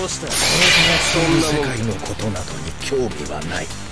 どうしたそんな世界のことなどに興味はない。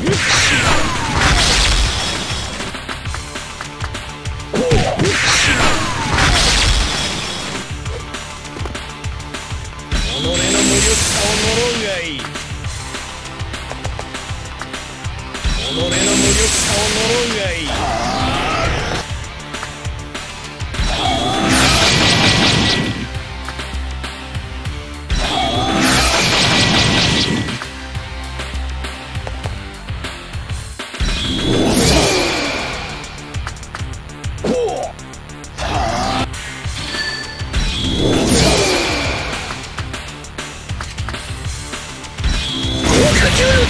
己の無力さを呪うがいい。火球の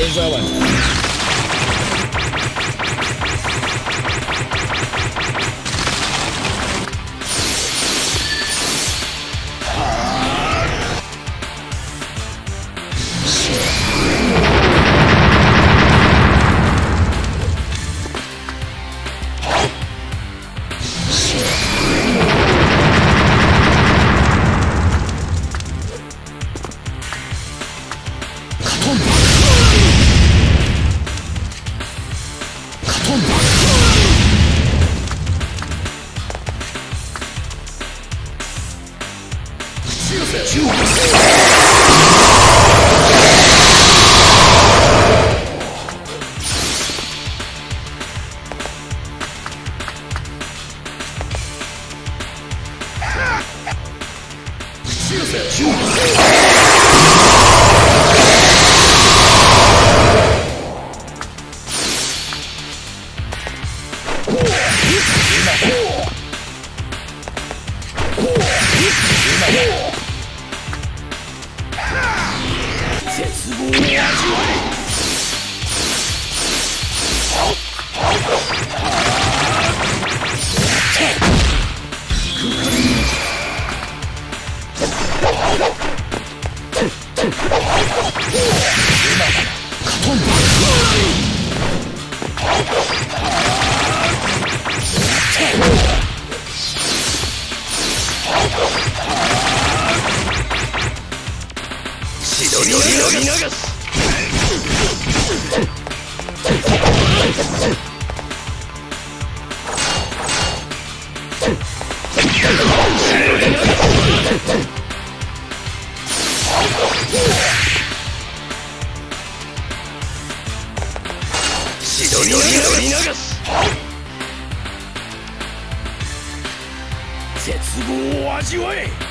目障り目障りトン。銃を銃を絶望を味わえカトンバシドニーの流すシドニーの流す絶望を味わえ